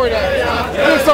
Florida.